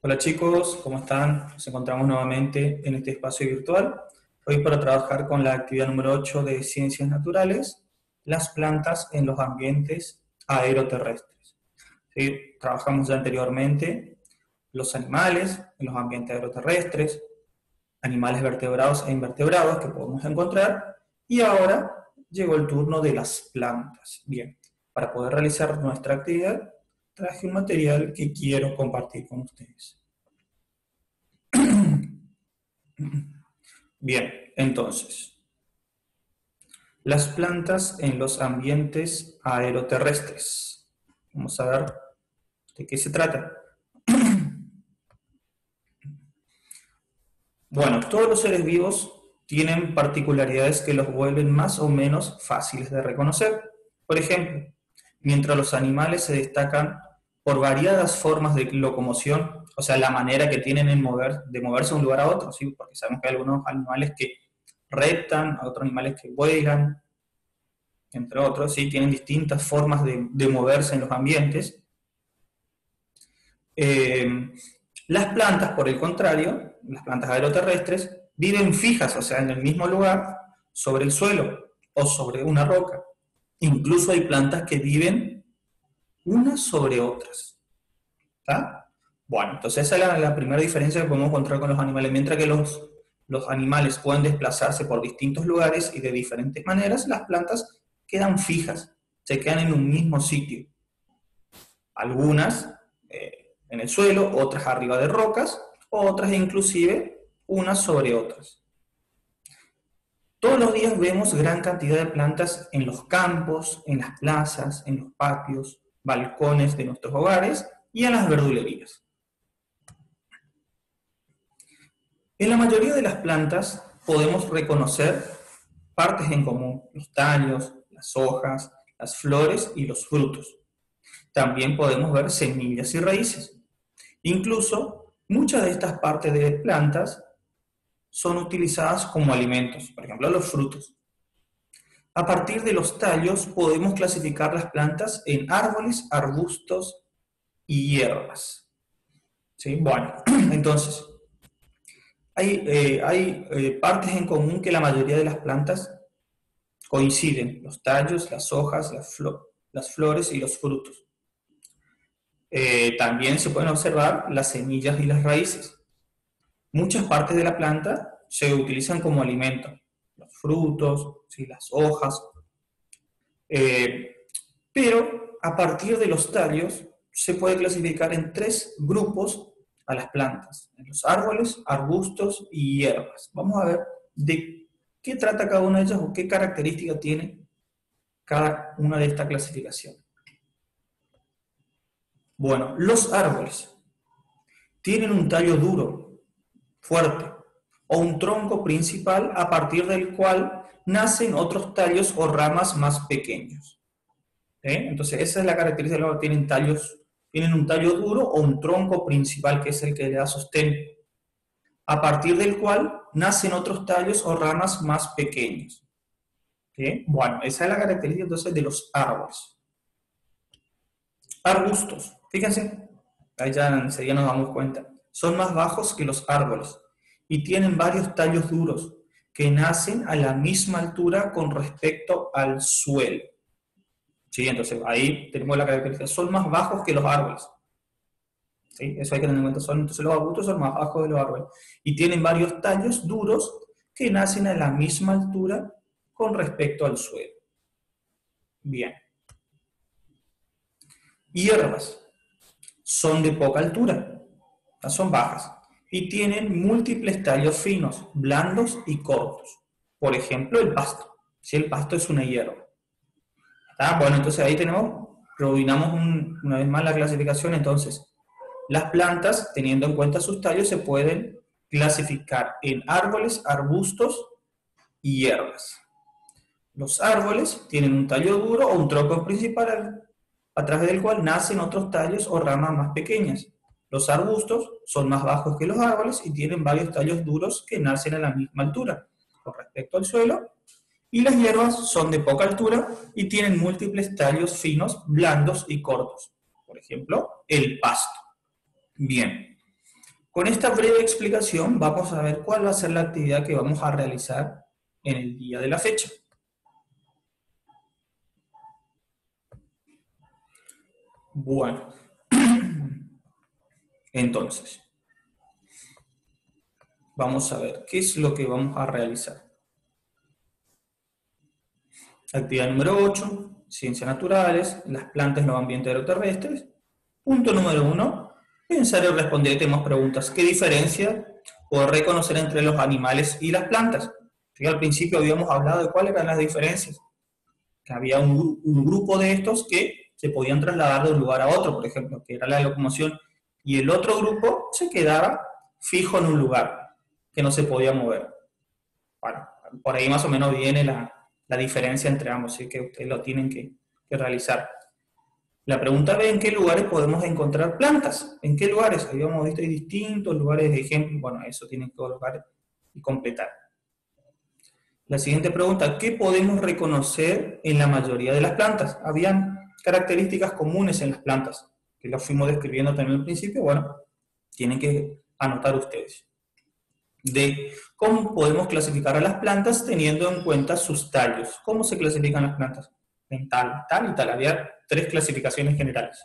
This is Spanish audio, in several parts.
Hola chicos, ¿cómo están? Nos encontramos nuevamente en este espacio virtual. Hoy para trabajar con la actividad número 8 de Ciencias Naturales, las plantas en los ambientes aeroterrestres. ¿Sí? Trabajamos ya anteriormente los animales en los ambientes aeroterrestres, animales vertebrados e invertebrados que podemos encontrar, y ahora llegó el turno de las plantas. Bien, para poder realizar nuestra actividad traje un material que quiero compartir con ustedes. Bien, entonces, las plantas en los ambientes aeroterrestres. Vamos a ver de qué se trata. Bueno, todos los seres vivos tienen particularidades que los vuelven más o menos fáciles de reconocer. Por ejemplo, mientras los animales se destacan por variadas formas de locomoción, o sea, la manera que tienen en mover, de moverse de un lugar a otro, ¿sí? porque sabemos que hay algunos animales que reptan, otros animales que vuelan, entre otros, ¿sí? tienen distintas formas de, moverse en los ambientes. Eh, las plantas, por el contrario, las plantas aeroterrestres, viven fijas, o sea, en el mismo lugar, sobre el suelo o sobre una roca. Incluso hay plantas que viven unas sobre otras. ¿Está? Bueno, entonces esa es la, primera diferencia que podemos encontrar con los animales. Mientras que los, los animales pueden desplazarse por distintos lugares y de diferentes maneras, las plantas quedan fijas, se quedan en un mismo sitio. Algunas eh, en el suelo, otras arriba de rocas, otras inclusive unas sobre otras. Todos los días vemos gran cantidad de plantas en los campos, en las plazas, en los patios, balcones de nuestros hogares y en las verdulerías. En la mayoría de las plantas podemos reconocer partes en común, los tallos, las hojas, las flores y los frutos. También podemos ver semillas y raíces. Incluso muchas de estas partes de plantas son utilizadas como alimentos, por ejemplo los frutos. A partir de los tallos podemos clasificar las plantas en árboles, arbustos y hierbas. ¿Sí? Bueno, entonces, hay, eh, hay eh, partes en común que la mayoría de las plantas coinciden, los tallos, las hojas, las, flores y los frutos. Eh, también se pueden observar las semillas y las raíces. Muchas partes de la planta se utilizan como alimento frutos, ¿sí? las hojas. Eh, pero a partir de los tallos se puede clasificar en tres grupos a las plantas, en los árboles, arbustos y hierbas. Vamos a ver de qué trata cada una de ellas o qué característica tiene cada una de estas clasificaciones. Bueno, los árboles tienen un tallo duro, fuerte, o un tronco principal a partir del cual nacen otros tallos o ramas más pequeños. Entonces, esa es la característica de tienen tallos, tienen un tallo duro o un tronco principal que es el que le da sostén, a partir del cual nacen otros tallos o ramas más pequeños. Bueno, esa es la característica entonces de los árboles. Arbustos, fíjense, ahí ya enseguida nos damos cuenta, son más bajos que los árboles y tienen varios tallos duros que nacen a la misma altura con respecto al suelo. ¿Sí? Entonces ahí tenemos la característica, son más bajos que los árboles. ¿Sí? Eso hay que tener en cuenta. Son, entonces los arbustos son más bajos que los árboles. Y tienen varios tallos duros que nacen a la misma altura con respecto al suelo. Bien. Hierbas son de poca altura, son bajas y tienen múltiples tallos finos, blandos y cortos. Por ejemplo, el pasto. Si el pasto es una hierba. Bueno, entonces ahí tenemos, reubinamos una vez más la clasificación. Entonces, las plantas, teniendo en cuenta sus tallos, se pueden clasificar en árboles, arbustos y hierbas. Los árboles tienen un tallo duro o un tronco principal a través del cual nacen otros tallos o ramas más pequeñas. Los arbustos son más bajos que los árboles y tienen varios tallos duros que nacen a la misma altura con respecto al suelo. Y las hierbas son de poca altura y tienen múltiples tallos finos, blandos y cortos. Por ejemplo, el pasto. Bien. Con esta breve explicación vamos a ver cuál va a ser la actividad que vamos a realizar en el día de la fecha. Bueno, entonces, vamos a ver qué es lo que vamos a realizar. Actividad número 8, ciencias naturales, las plantas en los ambientes aeroterrestres. Punto número 1, pensar y responder tenemos preguntas. ¿Qué diferencia o reconocer entre los animales y las plantas? al principio habíamos hablado de cuáles eran las diferencias. Que había un grupo de estos que se podían trasladar de un lugar a otro, por ejemplo, que era la locomoción, y el otro grupo se quedaba fijo en un lugar, que no se podía mover. Bueno, por ahí más o menos viene la, la diferencia entre ambos, así que ustedes lo tienen que, que realizar. La pregunta B, ¿en qué lugares podemos encontrar plantas? ¿En qué lugares? Habíamos visto distintos lugares de ejemplo. Bueno, eso tienen que colocar y completar. La siguiente pregunta, ¿qué podemos reconocer en la mayoría de las plantas? Habían características comunes en las plantas, que las fuimos describiendo también al principio. Bueno, tienen que anotar ustedes. D, ¿cómo podemos clasificar a las plantas teniendo en cuenta sus tallos? ¿Cómo se clasifican las plantas? En tal, tal y tal. Había tres clasificaciones generales.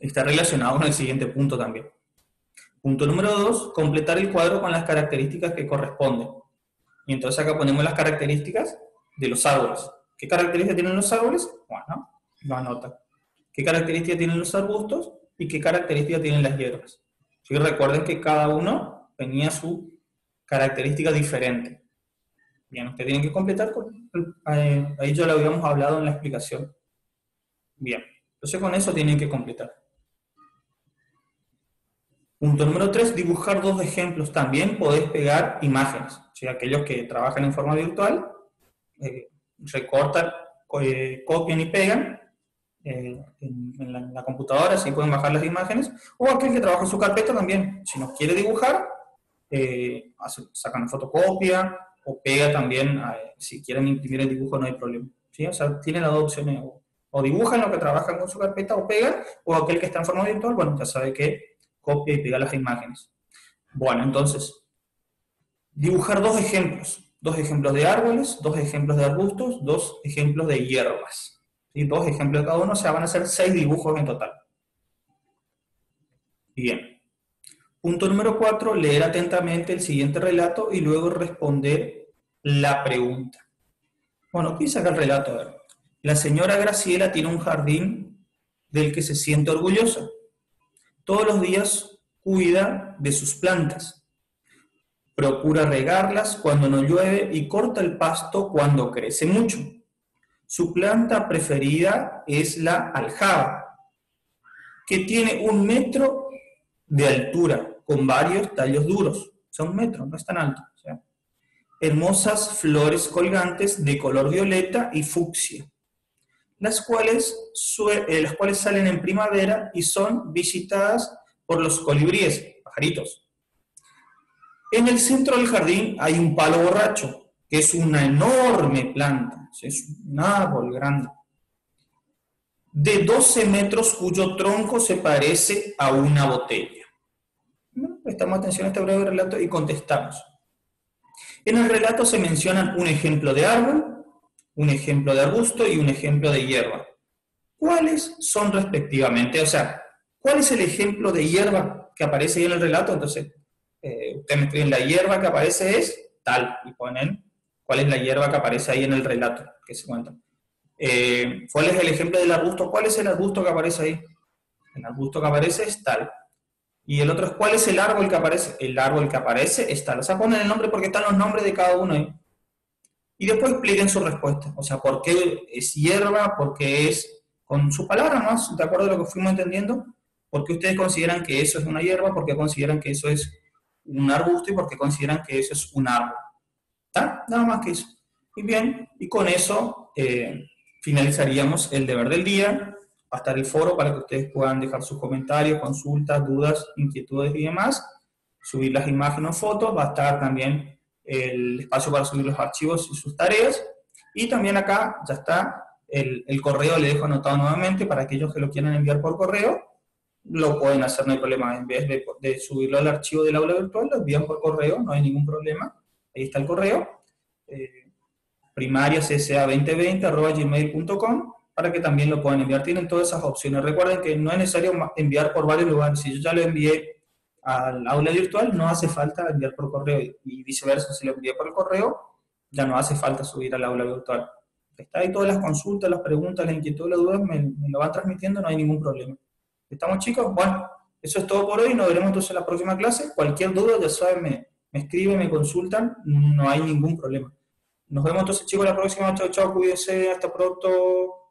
Está relacionado con el siguiente punto también. Punto número dos, completar el cuadro con las características que corresponden. Y entonces acá ponemos las características de los árboles. ¿Qué características tienen los árboles? Bueno, lo anota. ¿Qué características tienen los arbustos? Y qué características tienen las hierbas. ¿Sí? Recuerden que cada uno tenía su característica diferente. Bien, ustedes tienen que completar con... Eh, ahí ya lo habíamos hablado en la explicación. Bien, entonces con eso tienen que completar. Punto número 3, dibujar dos ejemplos. También podés pegar imágenes. Si aquellos que trabajan en forma virtual, eh, recortan, eh, copian y pegan eh, en, la, computadora, así pueden bajar las imágenes. O aquel que trabaja en su carpeta también. Si nos quiere dibujar, sacan fotocopia o pega también. si quieren imprimir el dibujo no hay problema. ¿sí? O sea, tienen las dos opciones o dibujan lo que trabajan con su carpeta o pegan, o aquel que está en forma virtual, bueno, ya sabe que copia y pega las imágenes. Bueno, entonces, dibujar dos ejemplos, dos ejemplos de árboles, dos ejemplos de arbustos, dos ejemplos de hierbas. Dos ejemplos cada uno, o sea, van a ser seis dibujos en total. Bien. Punto número cuatro, leer atentamente el siguiente relato y luego responder la pregunta. Bueno, ¿qué saca el relato? A ver. La señora Graciela tiene un jardín del que se siente orgullosa. Todos los días cuida de sus plantas. Procura regarlas cuando no llueve y corta el pasto cuando crece mucho. Su planta preferida es la aljaba, que tiene un metro de altura con varios tallos duros. Son un metro, no es tan alto. hermosas flores colgantes de color violeta y fucsia las cuales, eh, las cuales salen en primavera y son visitadas por los colibríes, pajaritos. En el centro del jardín hay un palo borracho, es una enorme planta, es un árbol grande, de 12 metros cuyo tronco se parece a una botella. Prestamos atención a este breve relato y contestamos. En el relato se mencionan un ejemplo de árbol, un ejemplo de arbusto y un ejemplo de hierba. ¿Cuáles son respectivamente? O sea, ¿cuál es el ejemplo de hierba que aparece ahí en el relato? Entonces, eh, ustedes me escriben la hierba que aparece es tal y ponen cuál es la hierba que aparece ahí en el relato que se cuenta. Eh, ¿Cuál es el ejemplo del arbusto? ¿Cuál es el arbusto que aparece ahí? El arbusto que aparece es tal. Y el otro es ¿cuál es el árbol que aparece? El árbol que aparece es tal. O sea, ponen el nombre porque están los nombres de cada uno ahí y después expliquen su respuesta. O sea, por qué es hierba, por qué es, con su palabra más, de acuerdo a lo que fuimos entendiendo, por qué ustedes consideran que eso es una hierba, por qué consideran que eso es un arbusto y por qué consideran que eso es un árbol. ¿Está? Nada más que eso. Y bien, y con eso eh, finalizaríamos el deber del día. Va a estar el foro para que ustedes puedan dejar sus comentarios, consultas, dudas, inquietudes y demás. Subir las imágenes o fotos. Va a estar también el espacio para subir los archivos y sus tareas. Y también acá ya está el, correo, le dejo anotado nuevamente para aquellos que lo quieran enviar por correo. lo pueden hacer, no hay problema. En vez de, subirlo al archivo del aula virtual, lo envían por correo, no hay ningún problema. Ahí está el correo, eh, primariacsa2020.gmail.com para que también lo puedan enviar. Tienen todas esas opciones. Recuerden que no es necesario enviar por varios lugares. Si yo ya lo envié al aula virtual, no hace falta enviar por correo y viceversa. Si lo envié por correo, ya no hace falta subir al aula virtual. Está ahí todas las consultas, las preguntas, las inquietudes, las dudas, me, me lo van transmitiendo, no hay ningún problema. ¿Estamos chicos? Bueno, eso es todo por hoy, nos veremos entonces en la próxima clase. Cualquier duda, ya saben, me, me escriben, me consultan, no hay ningún problema. Nos vemos entonces chicos la próxima, chao, chao, cuídense, hasta pronto.